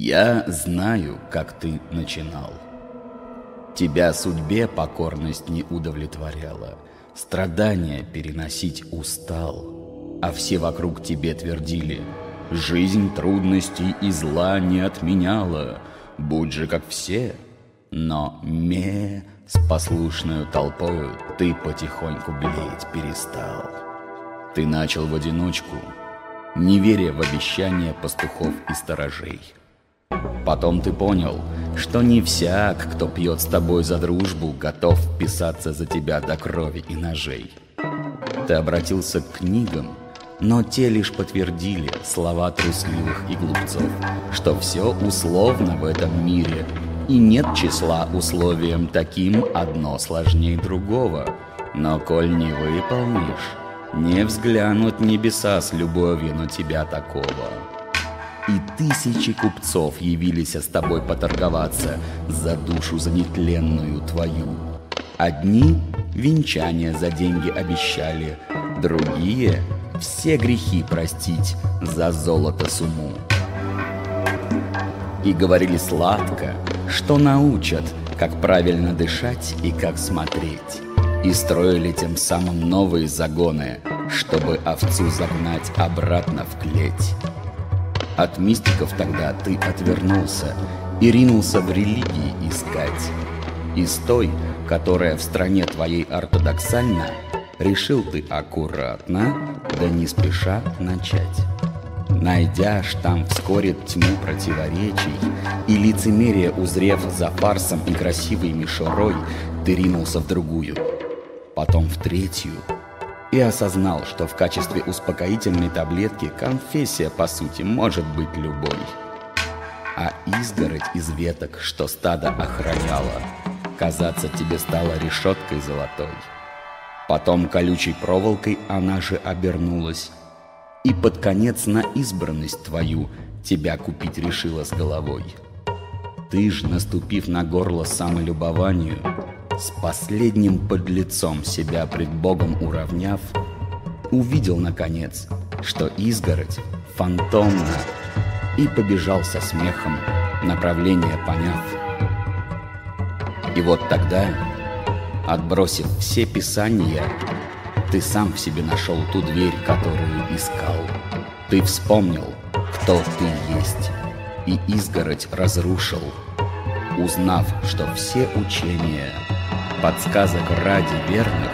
Я знаю, как ты начинал. Тебя судьбе покорность не удовлетворяла, Страдания переносить устал, А все вокруг тебе твердили, Жизнь трудностей и зла не отменяла, Будь же как все, но ме с послушную толпою Ты потихоньку блеять перестал. Ты начал в одиночку, не веря в обещания пастухов и сторожей. Потом ты понял, что не всяк, кто пьет с тобой за дружбу, готов вписаться за тебя до крови и ножей. Ты обратился к книгам, но те лишь подтвердили слова трусливых и глупцов, что все условно в этом мире, и нет числа условием таким одно сложнее другого. Но коль не выполнишь, не взглянут небеса с любовью на тебя такого. И тысячи купцов явились с тобой поторговаться За душу за нетленную твою. Одни венчание за деньги обещали, Другие все грехи простить за золото сумму. И говорили сладко, что научат, как правильно дышать и как смотреть. И строили тем самым новые загоны, чтобы овцу загнать обратно в клеть. От мистиков тогда ты отвернулся и ринулся в религии искать. Из той, которая в стране твоей ортодоксальна, решил ты аккуратно, да не спеша начать. Найдя там вскоре тьму противоречий И лицемерие узрев за фарсом и красивой мишурой, Ты ринулся в другую, потом в третью — и осознал, что в качестве успокоительной таблетки конфессия, по сути, может быть любой. А изгородь из веток, что стадо охраняла, казаться тебе стала решеткой золотой. Потом колючей проволокой она же обернулась, и под конец на избранность твою тебя купить решила с головой. Ты ж, наступив на горло самолюбованию, с последним подлецом себя пред Богом уравняв, увидел, наконец, что изгородь фантомна, и побежал со смехом, направление поняв. И вот тогда, отбросив все писания, ты сам в себе нашел ту дверь, которую искал. Ты вспомнил, кто ты есть, и изгородь разрушил, узнав, что все учения — подсказок ради верных,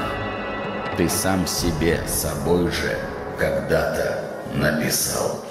ты сам себе собой же когда-то написал.